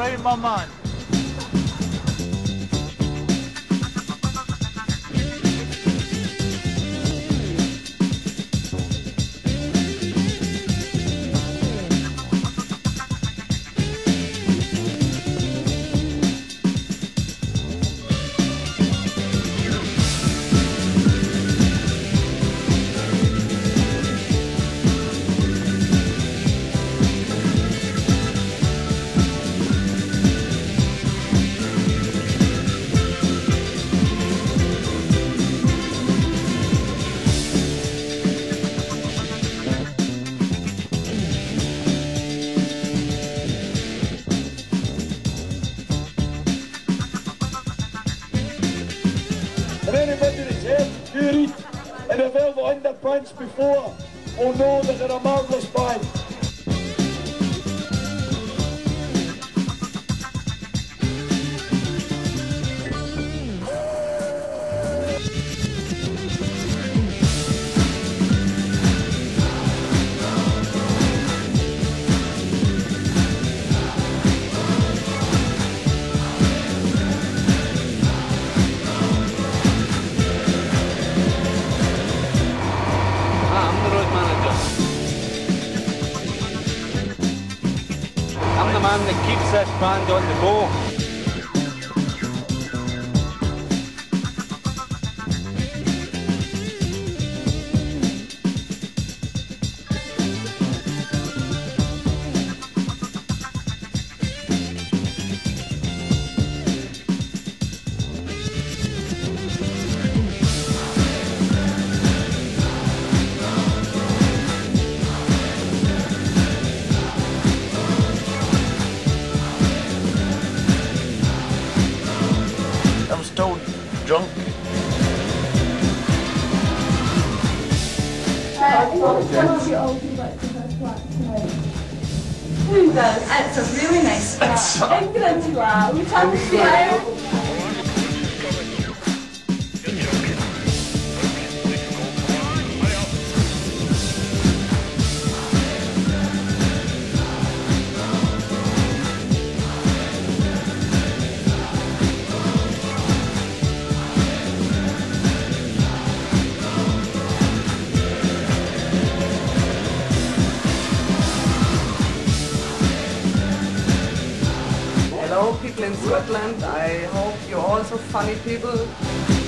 right, my man. Anybody that's heard Hugh Reed and the Velvet Underpants before oh, will know that they're a marvellous band. I'm the man that keeps this band on the go. I'm drunk. Who does? It's a really nice spot. England you are. We come here. People in Scotland. I hope you're also funny people.